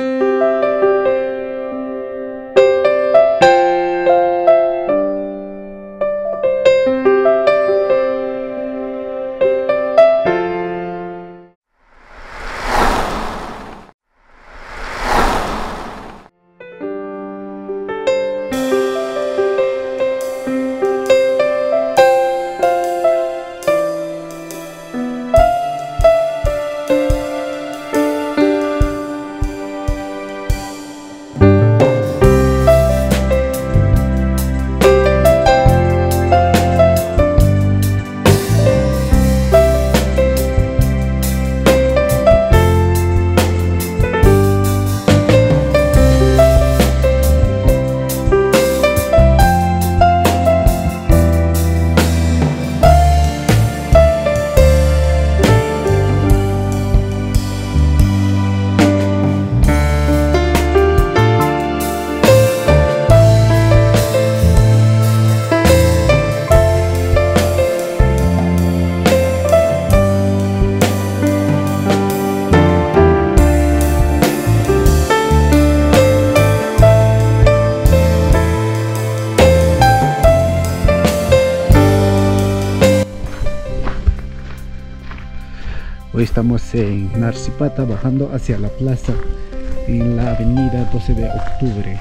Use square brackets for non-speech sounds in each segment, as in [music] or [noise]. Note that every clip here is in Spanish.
Música Hoy estamos en Narcipata bajando hacia la plaza en la avenida 12 de octubre,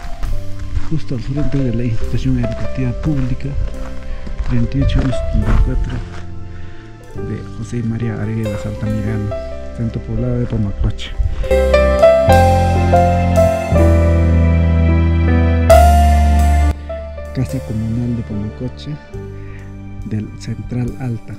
justo al frente de la institución educativa pública 3824 de José María Arguedas Altamirano, centro poblado de Pomacoche. Casa Comunal de Pomacoche del Central Alta.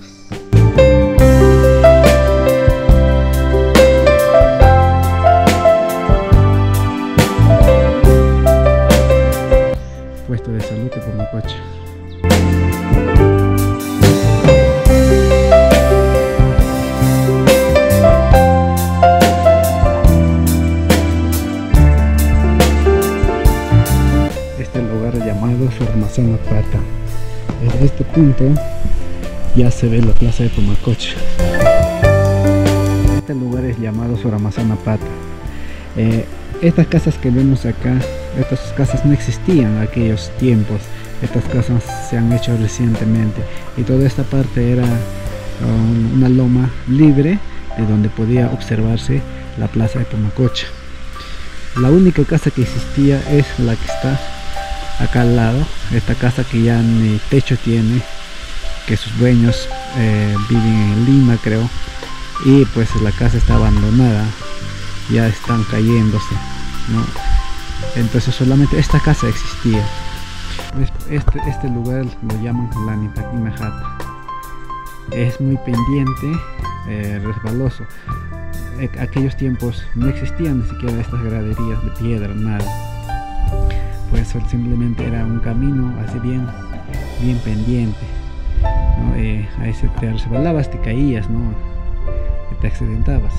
Se ve la plaza de Pomacoche. Este lugar es llamado Soramazana Pata. Eh, estas casas que vemos acá, estas casas no existían en aquellos tiempos. Estas casas se han hecho recientemente y toda esta parte era um, una loma libre de donde podía observarse la plaza de Pomacocha. La única casa que existía es la que está acá al lado, esta casa que ya ni techo tiene, que sus dueños eh, viven en Lima creo, y pues la casa está abandonada, ya están cayéndose, ¿no? entonces solamente esta casa existía. Este, este lugar lo llaman la Nipaquina Jata. Es muy pendiente, eh, resbaloso. En aquellos tiempos no existían ni siquiera estas graderías de piedra, nada. Pues simplemente era un camino así bien, bien pendiente. ¿No? Eh, ahí se te resbalabas, te caías, ¿no? te accidentabas.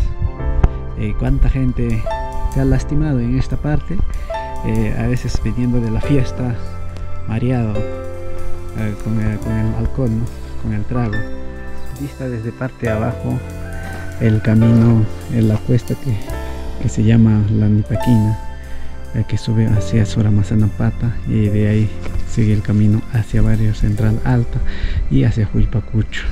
Eh, ¿Cuánta gente se ha lastimado en esta parte? Eh, a veces viniendo de la fiesta, mareado eh, con, el, con, alcohol, ¿no? con el trago. Vista desde parte de abajo el camino la cuesta que, se llama la Nipaquina, que sube hacia Soramazanapata y de ahí sigue el camino hacia Barrio Central Alta y hacia Huipacucho.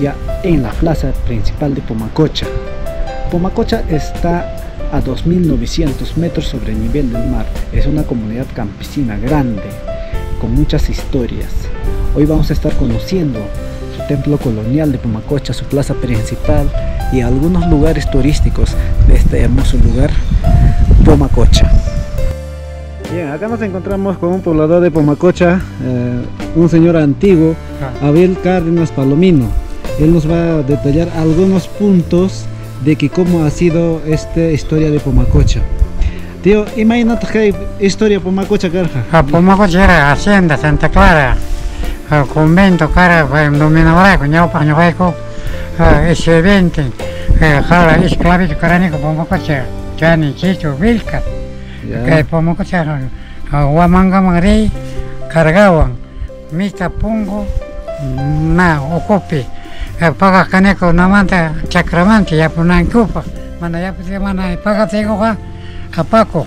ya en la plaza principal de Pomacocha. Pomacocha está a 2.900 metros sobre el nivel del mar. Es una comunidad campesina grande, con muchas historias. Hoy vamos a estar conociendo su templo colonial de Pomacocha, su plaza principal y algunos lugares turísticos de este hermoso lugar, Pomacocha. Bien, acá nos encontramos con un poblador de Pomacocha, eh, un señor antiguo, Abel Cárdenas Palomino. Él nos va a detallar algunos puntos de que cómo ha sido esta historia de Pomacocha. Tío, imagínate que historia Pomacocha, Garja. A Pomacocha era Hacienda Santa Clara. uh, convento cara dominadora con nhau pa nhau ese evento jala esclavito caranico pomoko cha chani chicho vilka que pomoko cha wamanga mangri cargaban mita pungo na okopi paga kaneko namanta chakramanti ya punan kupa mana ya pute mana paga tego ka apako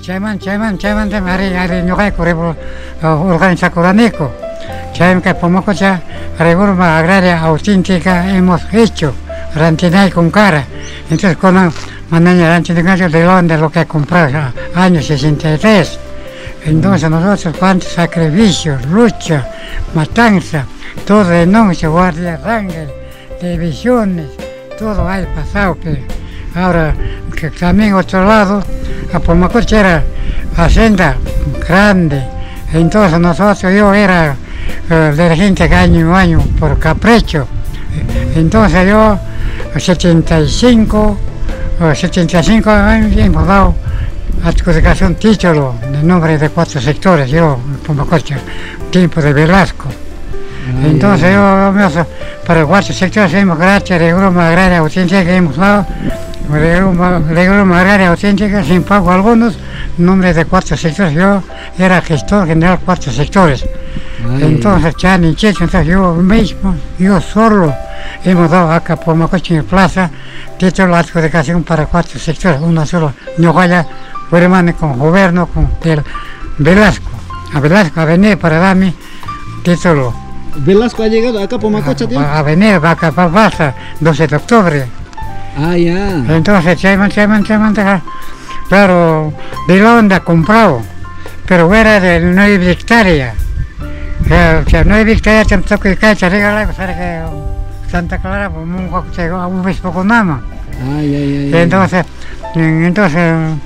chayman chayman chayman tem hari hari nyokai korebo organiza coraniko chayman que pomoko cha reforma agraria auténtica hemos hecho Rantinay con cara. Entonces con mandaña Rantinay de lo que compró año 63 entonces nosotros cuántos sacrificios lucha matanza todo denuncia guardia rangel divisiones todo hay pasado que ahora que también otro lado a Pomacoche era hacienda grande. Entonces nosotros yo era uh, dirigente que año a año por capricho. Entonces yo 75 uh, 75 años hemos dado adjudicación título de nombre de cuatro sectores yo Pomacoche tiempo de Velasco entonces yo para cuatro sectores hemos gracias a la broma agraria auténtica que hemos dado Legro Agraria Auténtica sin pago algunos, nombre de cuatro sectores. Yo era gestor general cuatro sectores. Ay. Entonces, ya ni checho, entonces yo mismo, yo solo, hemos dado acá por Macoche en Plaza, título de adjudicación para cuatro sectores, una sola. No vaya, hermano con gobierno, con el Velasco, a Velasco, a venir para darme título. Velasco ha llegado acá por Macocha, tío. A venir, acá para Plaza, 12 de octubre. Ah, ya. Entonces, Chayman, Chayman, Chayman, Londres ha comprado, pero era de 9 hectáreas. O sea, 9 hectáreas tampoco que cae, regala, que Santa Clara, pues un poco, mama. Ah, ya, ya, ya. Entonces, entonces,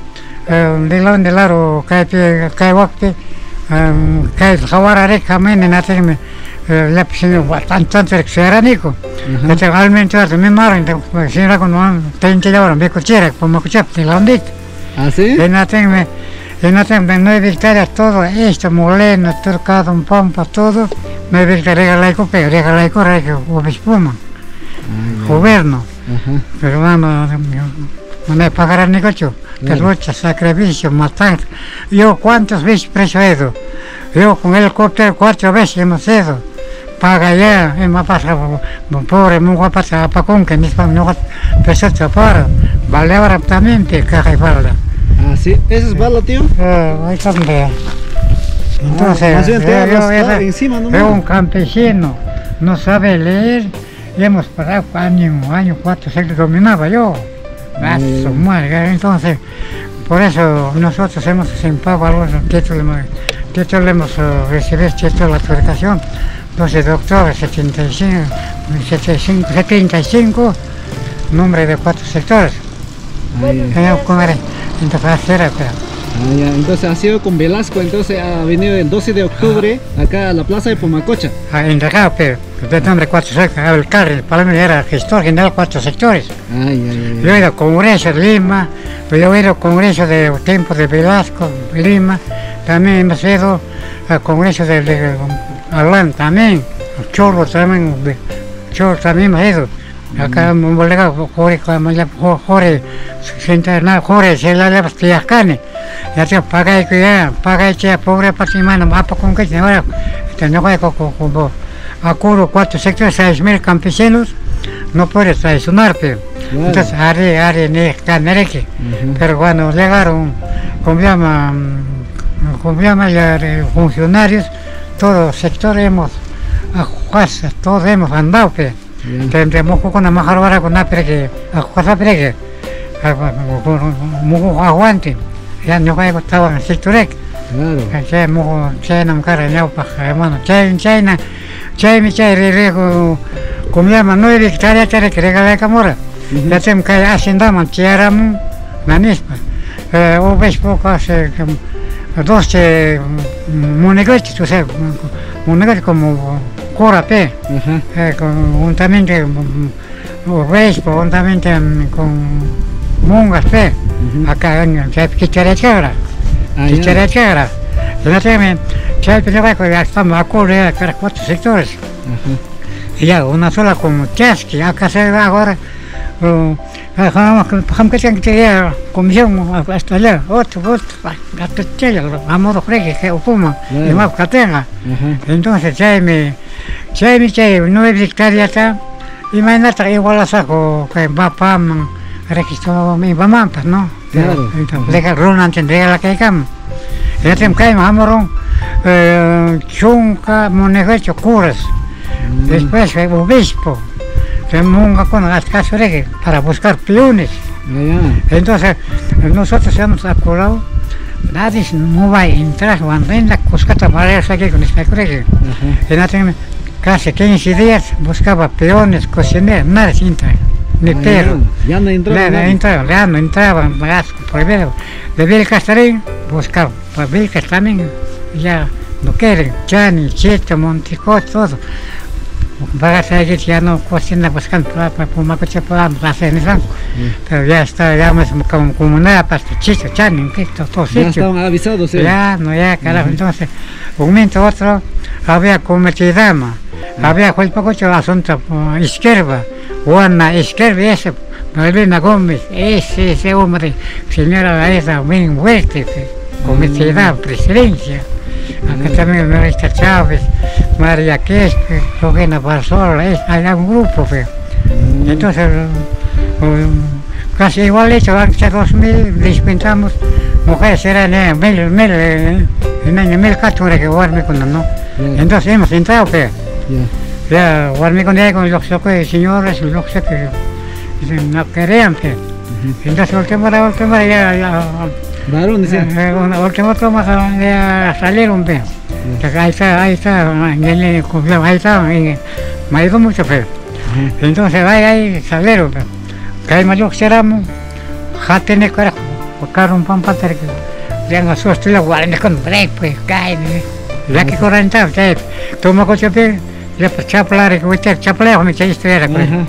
de Londres, claro, cae, cae, wakti, cae, jawara, recamente, nace, la piscina bastante exeranico. Este realmente hace mi madre, si era con 30 horas, me cochera, como cochera, te lo han dicho. ¿Ah, sí? Y no tengo, y no tengo nueve hectáreas, todo esto, moleno, turcado, un pompa, todo, nueve hectáreas, laico, pero llega laico, laico, obispuma, gobierno. Pero vamos, me pagarán negocio, que lucha, sacrificio, matanza. Yo, ¿cuántos veces preso he ido? Yo con el helicóptero cuatro veces hemos ido paga ya, más pasado, pobre, muy guapa, para con que no pesar para, vale ahora también te caja y falda. Ah, sí, ¿ese es bala, tío? Eh, ahí también. Entonces, Ah, yo, yo, era, encima nomás. un campesino, no sabe leer, y hemos pasado año, año, cuatro, se dominaba yo. Ah, su madre, entonces, por eso nosotros hemos pago algunos títulos, títulos hemos uh, recibido título de adjudicación. 12 de octubre 75, 75, 75 nombre de cuatro sectores. Ah, ya. Eh, entonces Ah, ya. Entonces ha sido con Velasco, entonces ha venido el 12 de octubre acá a la plaza de Pomacocha. ah, entregado, pero de nombre cuatro sectores, el carro, el palomino era gestor general cuatro sectores. Ay, ay, Yo ay. he ido a Congreso de Lima, yo he ido a Congreso de tiempo de Velasco, Lima, también hemos ido al Congreso de, de Alán también, Chorro también, Chorro también hemos ido. Acá en Bolega, Jorge, Jorge, Jorge, Jorge, se la lleva Tiascane. Ya te paga y cuida, paga y che, pobre patrimonio, mapa con que ahora, este no voy como acuerdo cuatro sectores, seis mil campesinos, no puede traicionar, pero. Claro. Entonces, Ari, Ari, ne, Canereque. Ujú. Pero cuando llegaron, como llama, como llama, ya, eh, funcionarios, todos los sectores hemos, todos hemos andado, pe. Ya. Tendremos con una mejor hora con una pereque, a juez a pereque, mucho aguante. Ya no hay estaba en el sector Claro. Chay mugo chay nam cara nyau pa hermano chay chay na chay mi chay re re ko como llama no eres chay chay que regala camora Ujú. ya tem kai hacienda man chiaram nanispa eh o ves poco hace dos che monegochi tu sei monegochi como corape Ajá. eh, con, juntamente ves juntamente con mongas pe Ujú. acá en que Ah, ya. Ñuqayku ya estamos ya que cuatro sectores. Y ya una sola como chasqui, acá se ve ahora. Uh, Ham que tienen que tener comisión hasta allá, otro, otro, amor que opuma, y más que tenga. Entonces, chay nueve hectáreas está, imagínate igual a saco que va pam, registro mi mampas, ¿no? Claro. Legal runa tendría la que cam. Ya tengo que amor, chunca, monegacho, curas. Después, eh, obispo, que monga con las casas para buscar ya. Entonces, nosotros hemos acordado, nadie no va a entrar cuando en la coscata madera aquí con esta cree. En casi 15 días buscaba peones, cocineros, nada sin entrar, ni Ah, perro. Ya, ya no entró. Nada, nadie. entraba, ya no entraba, más prohibido. De Vilcas también buscaba, para Vilcas también ya no quieren, Chani, Chito, Monticot, todo. Para seguir ya no cocina buscando para cosa para hacer eso. Pero ya está, ya como, como nada para Chito, Chani, que todo, todo Ya sitio. estaban avisados. ¿eh? Ya, no, ya, carajo. Entonces, un momento otro, había cometidama, había cual poco asunto uh, izquierda, Juana Izquierda, ese, Malvina Gómez, ese, ese hombre, señora esa, bien fuerte, cometidad, presidencia. Acá también Marista Chávez, María Quespe, Rogena Barzola, es, hay un grupo, pues. Mm. Entonces, um, casi igual hecho, hace 2000 dispensamos mujeres, eran eh, mil, mil, eh, en año 1014 que guardarme con no. Entonces hemos entrado, pues, ya. ya guardarme con ella, con los que señores, los que no querían. Ujú. Entonces, hora, ya, ya, Varón, decía. eh, última toma, ya salieron. Ya. Ahí está, ahí está, en el- ahí está, me ayudó mucho. Entonces ahí, pero que hay mayor ceramos, jatene carajo, buscar un pan para que vean a su estilo, guarden con break, pues, cae, la que tal, que toma coche, ya pues chapla, que voy a chapla, me eché historia, pues, Ajá.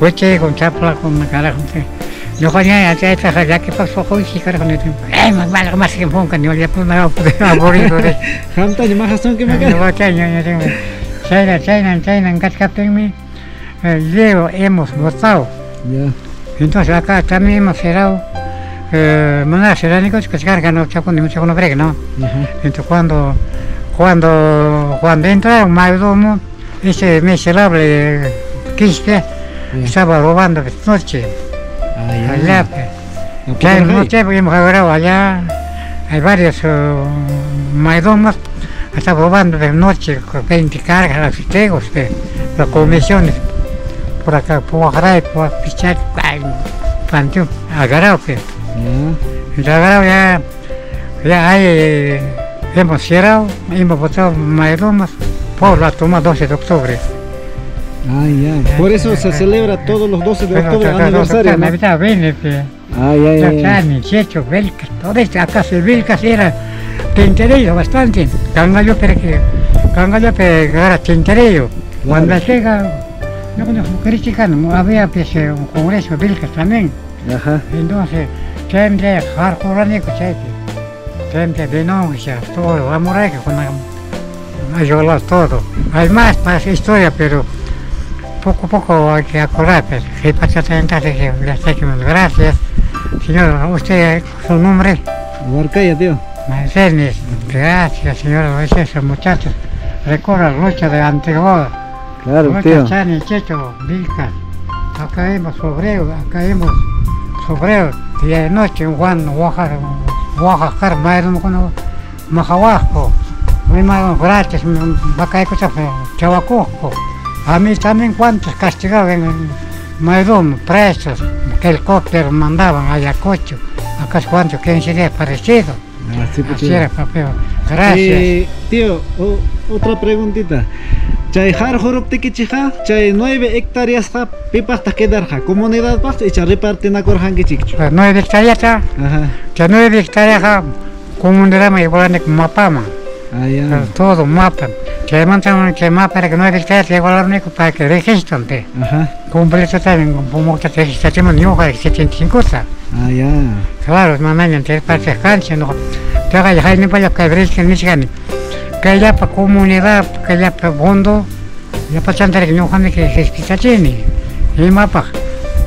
voy con chapla, con la carajo, pues. No coña, ya ya que pasó, hoy carajo, no tengo, eh, más más que ponga, ni olía, pues, no, pues, aburrido, [laughs] de Hamtaño más razón que me no, China, yo tengo. China, China, China, Leo hemos votado. Ya. Entonces acá también hemos cerrado eh, monedas cerámicas que se cargan, no chaco ni mucho con ¿no? Entonces cuando, cuando, cuando entra un mayordomo, ese miserable quiste Ya. estaba robando de noche, Ah, allá, pues. ¿A Ya en noche pues, hemos agarrado allá, hay varios uh, mayordomos, están robando de noche con 20 cargas, testigos, pues, las comisiones, por acá, por agarrar, por pichar, panteón, agarrado, pues. Ya. Entonces agarrado ya, ya hay, eh, hemos cerrado, hemos votado mayordomos por la toma 12 de octubre. Ah, ya. Por eso se celebra todos los 12 de octubre pero, aniversario, ¿no? Ah, ya, ya, Ya Checho, Belcas, todo esto, acá se Belcas era tinterillo bastante. Cangallo, pero que, cangallo, pero era tinterillo. Cuando llega, no conozco criticando, había pues, eh, un congreso de Belcas también. Ajá. Entonces, siempre, hardcore, siempre. Siempre denuncia, todo, vamos a con ayudar todo. Hay más para esa historia, pero poco a poco hay que acordar, pues, que gracias. Señor, usted, su nombre, Huarcaya, tío. Gracias, señor, es eso, muchachos. Recuerda la lucha de Antigua, Claro, lucha tío. Chani, Checho, Vilca. Acá vemos sobreo, acá vemos sobreo, día de noche, Juan, Oaxaca, Oaxaca, con Majahuasco, malo, gratis, vaca cosa, Chahuacusco. A mí también cuántos castigados en Maidum, presos, que el cóptero mandaban a Ayacocho, acá es cuántos, 15 días parecido. Ah, pues, Así tío. era, papel. Gracias. Eh, tío, o- otra preguntita. Chay har jorop tikichija, chay nueve hectáreas ja, pipas ta quedarja, comunidad pas, echa reparten a corjan que chiquicho. Pues nueve hectáreas, ya nueve hectáreas, comunidad me igual mapama, Todo mapa. Que mandan que mapa para que nueve hectáreas igual al único para que registren. Ajá. Completo también, como que te registración ni hoja de 75 Ah, ya. Claro, mamá, en tres partes cancha, no. Te haga ya ni para que brisken ni gani. que ya para comunidad, que ya para fondo, ya para chantar que no jame que escucha chini. Y mapa,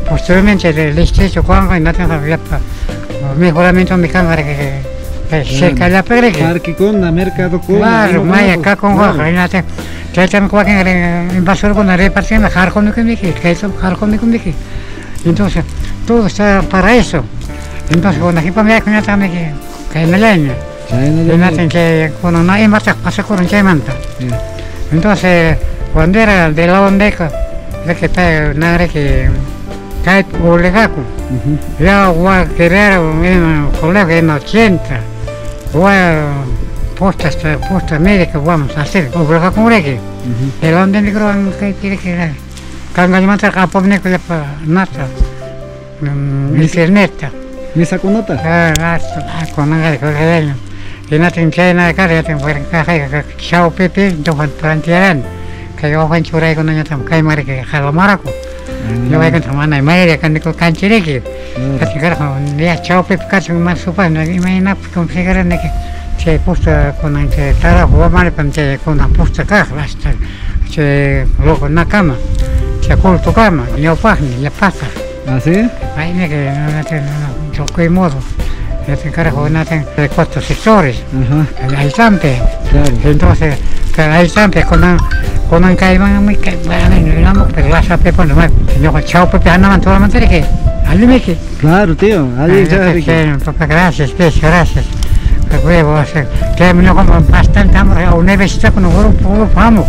posteriormente el estrecho cuando no tenga ya para mejoramiento mi cámara que que se calla pegre que. Parque con la mercado con. Claro, maya acá con cuaca en invasor con la repartición, con mi que que eso con mi. Entonces, todo está para eso. Entonces, cuando aquí para mí, con que que me leña. Y nate que cuando más pasa con un. Entonces, cuando era de la ondeca, de que está nada que cae por legaco. Ya querer un colega en 80. Voy a posta, posta médica vamos a hacer. Obrega con regi. El onde negro que quiere que Kanga ni manta ka pomne ko pa nata. Internet. Misa con nota. Ah, nata. Con nanga ko kaya. Ina tin china ka ya tin puer ka ka chao pepe do han plantiaran. Kayo kan churai ko nanya tam kai mari ke halamara ko. Yo voy a contar mana mai ya kan ko kancire ke. Kasi kara ko ya chao pepe ka sung mas supa na imagina ko figura ne ke. Che posta con anche tara ho male pam che con una posta ka basta. Che loco na cama. Che colto cama, fahni, ya pasa. ¿Ah, sí? Ahí me que no te no choco y modo. Ya te carajo no te de cuatro sectores. Hay tampe. claro. Entonces, que hay tampe con Coman kaiman may kaibanan yun lang. Naglasa pa po naman. Sinukachaw pa pihan naman. Tuwa man talaga eh. Alim eh. Claro, tío. Alim sa akin. Gracias, pues, gracias. Κακβέβω, κλέμουν ακόμα μπάσταν τα μωρά, ο νέβες τα κονογόρο που πάμε,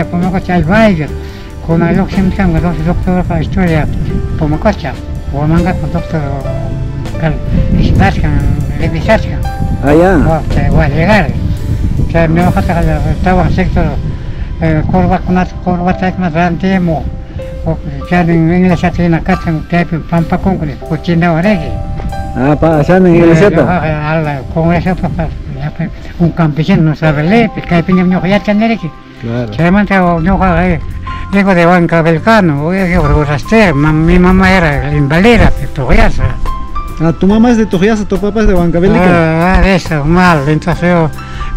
από μόκοτσα αλβάγια, κομμαλό ξεμικάμ 명확하게 하려고 섹터로 콜바꾸나 콜바타이크나 사람한테 뭐 저는 잉글리시아트나 같은 대표 반파 공군이 고치나 오래기 아, pa, saan ang iliseta? Ala, kung resa pa pa, kung kampisin no sabe le, kay pinyam nyo kaya chan nereki. Claro. Chairman tao nyo ka kay. Digo de Juan Cabelcano, oye que mi mamá era invalida, Tojoyasa. Ah, tu mamá es de Tojoyasa, tu papá es de Huancabelica. Ah, eso, mal, entonces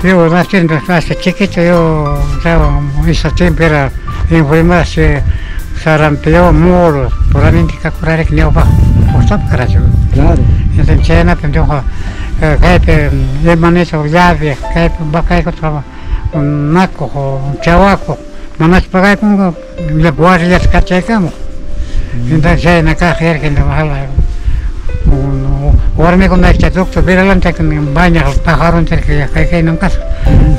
yo naciendo hace chiquito, yo estaba, ese tiempo era enfermedad, se sarampión, moros, por ahí que curar que yo bajo, pues está para yo. Claro. Entonces, chena, pues yo, que le manejo llave, que va a caer con un naco, un chahuaco, manas pagai con le buari las cachecamos. Entonces, chena, cajer que le baja Ahora me con este doctor, pero la que me baña el pájaro entre que hay que no casa.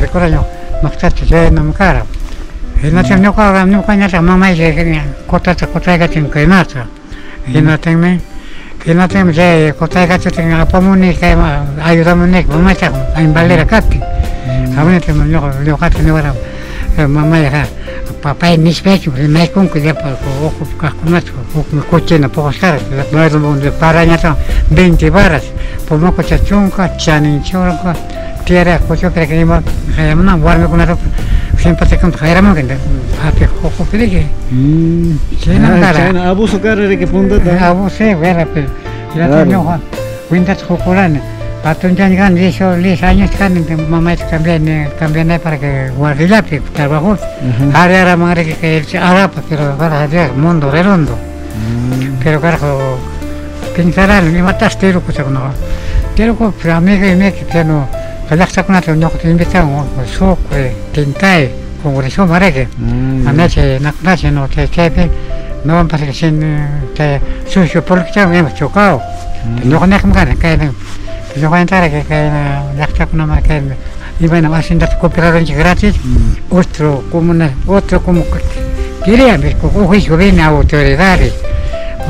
Recuerda yo, no está che no me cara. Y no tengo que ahora no caña la mamá y que corta ta corta que tengo que nada. Y no tengo y no tengo que corta que tengo la pomoni que ayudamos nek mamá está en valera cati. A mí te me lo lo cati no era mamá ya papá en mis pechos, el mes con que ya para ojo con esto, con coche no puedo estar, no es donde para ya 20 varas, por no coche chunca, chanin chunca, tierra, coche que que iba, ya no guardo con eso, siempre te contra era más que hace ojo que dije, Mm. Sí, no, Ah, cara. China, abuso carre que punta. a vos sé, vera, pero ya Claro. tengo Juan, cuentas jocolana. Patun ya llegan 10 o 10 años kan cambian cambian para que guarde la que trabajo. Era madre que que el ahora pero para hacer mundo redondo. Mm. Pero carajo, pensarán, ni mataste lo que se conoce. Pero con amiga y me que piano, que no que te invitan o so que tintai con eso mare que Ah, a ya. noche na clase no que que no para que sin que sucio porque ya me hemos chocado. No con nada que a entrar que con una que más sin dar cooperar gratis. Mm. otro como una, otro como querían ver como juicio viene autoridades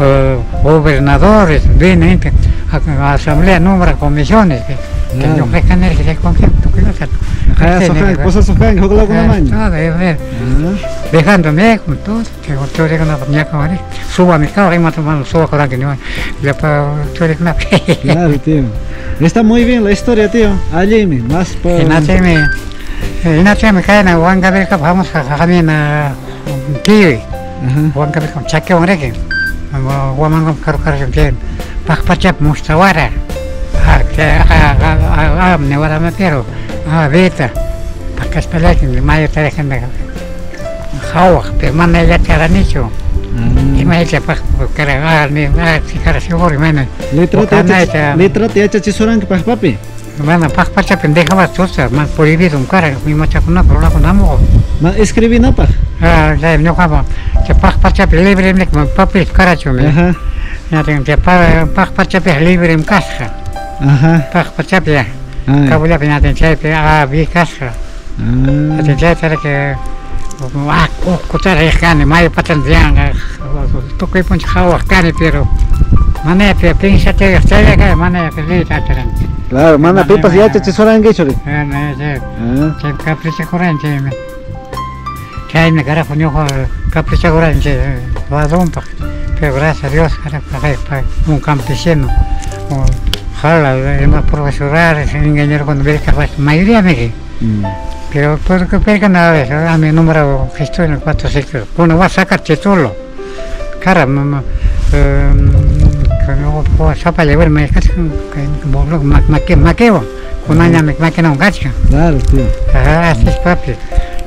eh, gobernadores vienen a, a asamblea nombra comisiones que, que Claro. yo creo que no es que se concepto que no se Ah, que soja, tiene que- cosas soja, que joder con la Eh, maña. todo, es ver, Ah, dejándome con todo que yo digo no ya como es suba mi carro y me tomando suba con la que no ya para yo digo no Claro, tío. Está muy bien la historia, tío. Allí, mi, más por. Y nace me, y nace me cae en Juan Gabriel que vamos a caminar a Kiwi. Juan Gabriel con chaque hombre que, Juan Mango caro caro se bien. Pak pachap mustawara. Ah, ah ne wara me pero ah beta pakas pelek ni mayo tare kan da hawa pe mana ya cara nicho y me dice pues cara ah ni ah si cara seguro mana Letra te Bukana hacha ita- letra te hacha chisoran que pas papi. mana pak pacha pendeja vas tosa man prohibido un cara mi macha kuna pero la kunamo Ma escribí no pa. ah ya no kamo que pak pacha libre nek papi cara chume Ajá. ya tengo que pak pacha libre en casa Ajá. pak pacha ya Ah. Kabula pinatensyay, ah, bikas ka. Ah. Atensyay tara ke, ah, kutar ay kani, mayo patandiyan ka. Tukoy pun hawak kani, pero mana pe pinsa te stay ka, mana pe le tataran. Claro, mana pipas ya hacha chisoran que chori. Ana je, Ah. je capricha kuran je me. Kaya na gara punyo ko capricha kuran je, va rompa. Pero gracias a Dios, cara para para un campesino. O, Jala, es más profesoral, es ingeniero cuando ve que mayoría me. Mm. Pero por que pega nada de eso, a mi número que estoy en el 4 ciclo. Bueno, va a sacar título. Cara, mamá. Puedo sapa llevar, me casi que bolo, maqueo, maqueo. Con año me maquena un gacho. Claro, tío. Ajá, así es papi.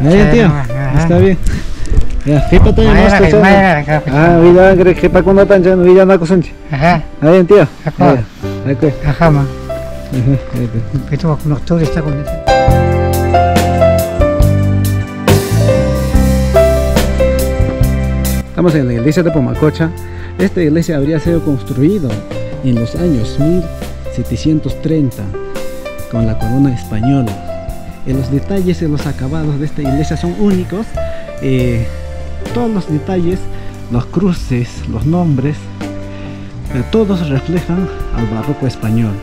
Ahí, tío. Ajá. Está bien. Ya, pipa también más Ah, vida, para cuando tan chano, vida cosunchi. Ajá, Ahí, tío. Ajá. Ahí, con octubre está con. Estamos en la iglesia de Pomacocha. Esta iglesia habría sido construida en los años 1730 con la corona española. Eh, los detalles y los acabados de esta iglesia son únicos. Eh, todos los detalles, los cruces, los nombres, eh, todos reflejan al barroco español.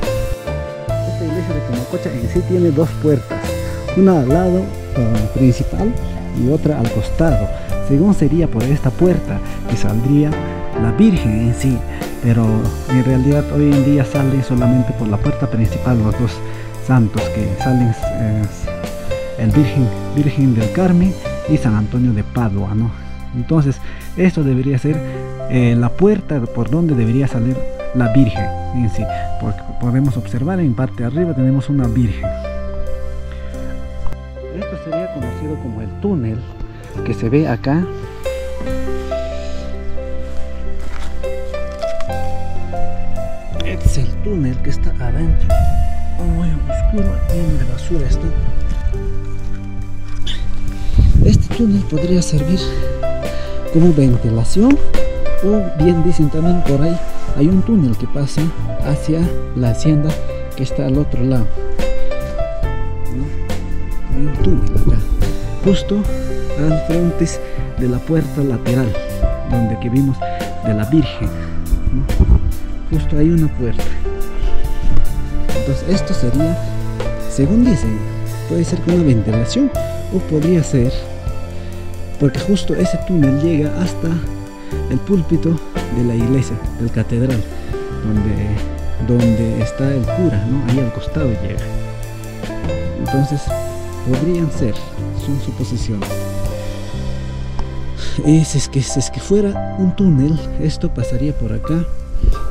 Esta iglesia de Pomacocha en sí tiene dos puertas, una al lado principal y otra al costado. Según sería por esta puerta que saldría la Virgen en sí, pero en realidad hoy en día sale solamente por la puerta principal los dos santos que salen eh, el Virgen, Virgen del Carmen y San Antonio de Padua, ¿no? Entonces esto debería ser eh, la puerta por donde debería salir la Virgen en sí, porque podemos observar en parte de arriba tenemos una Virgen. Esto sería conocido como el túnel que se ve acá. Este es el túnel que está adentro. Muy oscuro, lleno de basura está. Este túnel podría servir como ventilación o bien dicen también por ahí hay un túnel que pasa hacia la hacienda que está al otro lado. Hay un túnel acá, justo al frente de la puerta lateral donde que vimos de la Virgen. Justo hay una puerta. Entonces esto sería, según dicen, puede ser con una ventilación o podría ser porque justo ese túnel llega hasta el púlpito de la iglesia, del catedral, donde, donde está el cura, ¿no? Ahí al costado llega. Entonces, podrían ser, son suposiciones. Y si es que, si es que fuera un túnel, esto pasaría por acá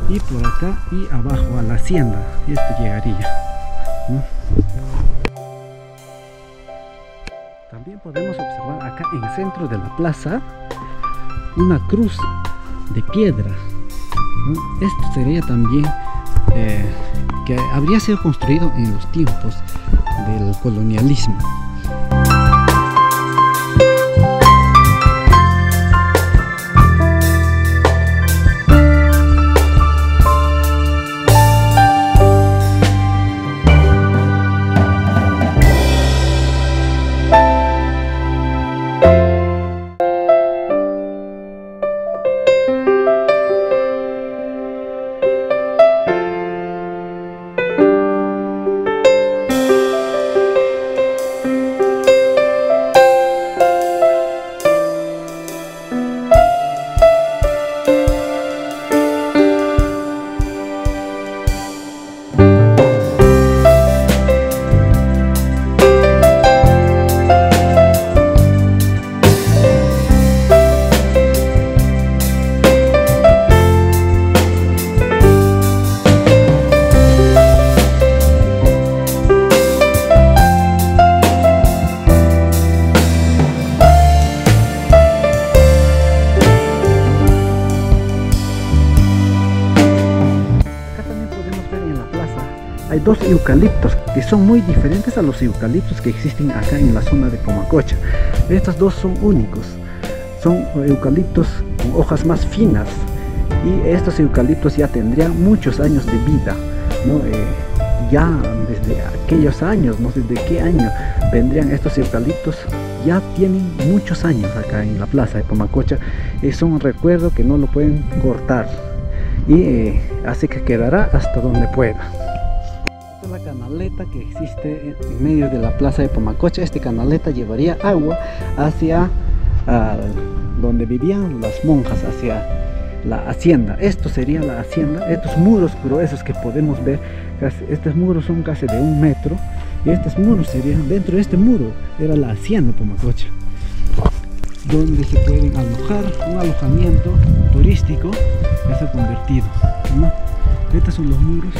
y por acá y abajo a la hacienda. Y esto llegaría. También podemos observar acá en el centro de la plaza una cruz de piedra. Esto sería también eh, que habría sido construido en los tiempos del colonialismo. Dos eucaliptos que son muy diferentes a los eucaliptos que existen acá en la zona de Comacocha. Estos dos son únicos, son eucaliptos con hojas más finas y estos eucaliptos ya tendrían muchos años de vida. ¿no? Eh, ya desde aquellos años, no sé de qué año vendrían estos eucaliptos, ya tienen muchos años acá en la plaza de Comacocha. Es un recuerdo que no lo pueden cortar y eh, así que quedará hasta donde pueda. Esta es la canaleta que existe en medio de la plaza de Pomacocha. Este canaleta llevaría agua hacia donde vivían las monjas, hacia la hacienda. Esto sería la hacienda. Estos muros gruesos que podemos ver, estos muros son casi de un metro y estos muros serían, dentro de este muro era la hacienda Pomacocha donde se pueden alojar, un alojamiento turístico ya se ha convertido. Estos son los muros.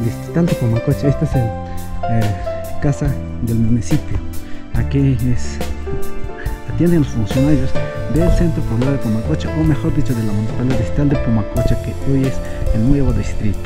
Distrital de Comacoche. Esta es la eh, casa del municipio. Aquí es atienden los funcionarios del centro poblado de Pumacocha o mejor dicho de la municipalidad distrital de Pumacocha que hoy es el nuevo distrito